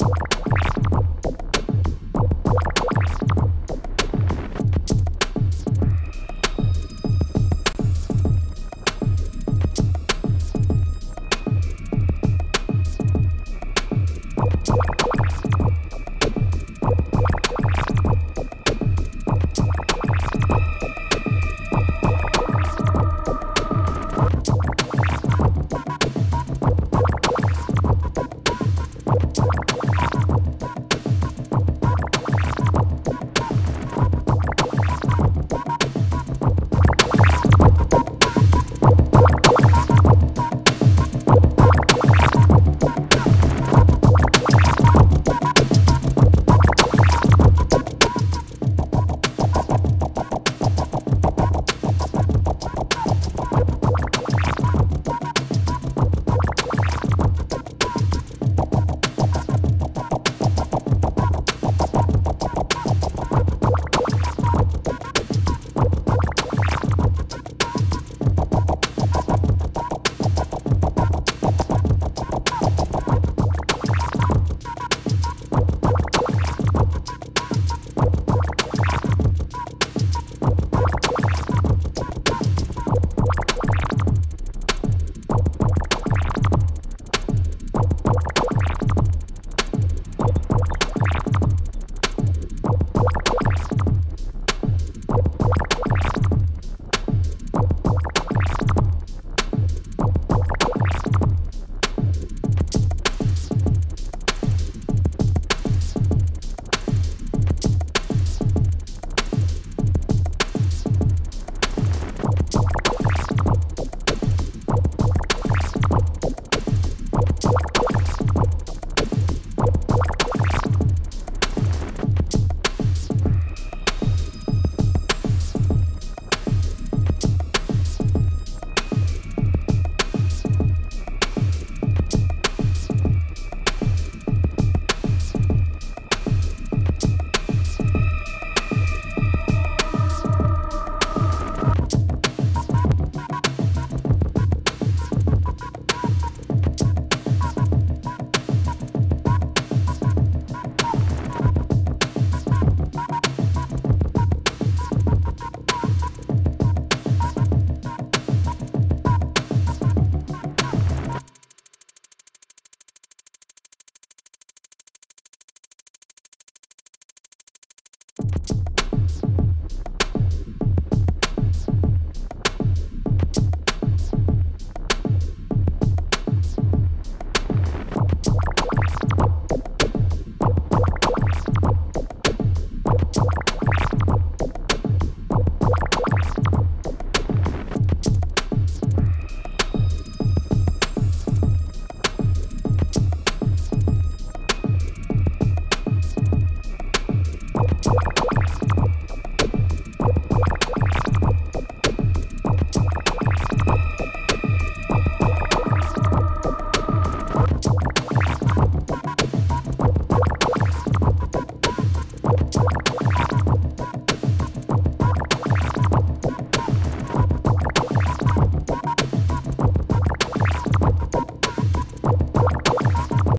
you